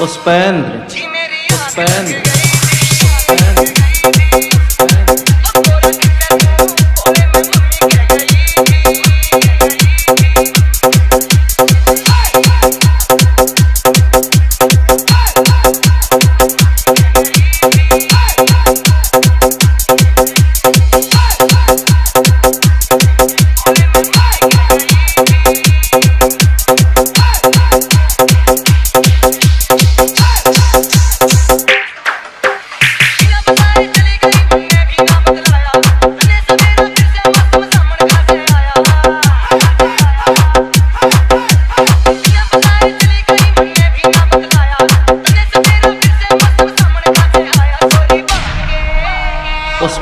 उस Pushpendra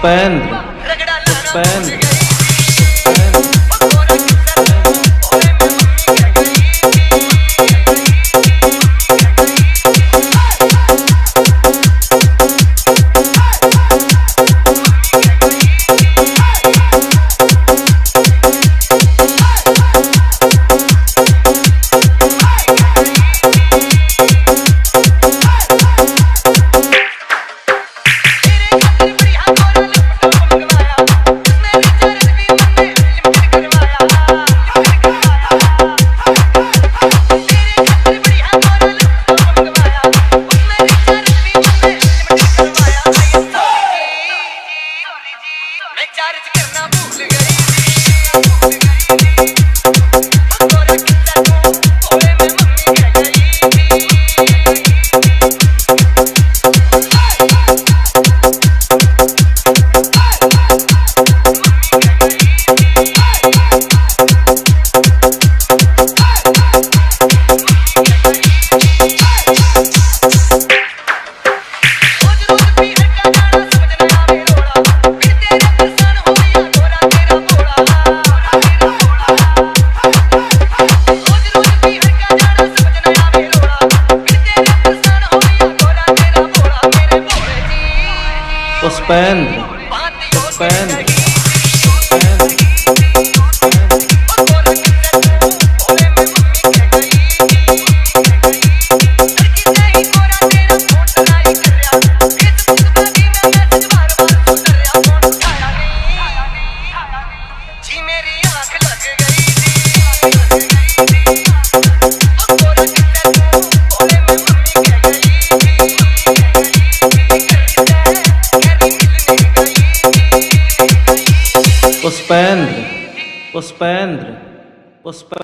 Pushpendra Pushpendra spend. Spend. Pospandre, pospandre, pospandre.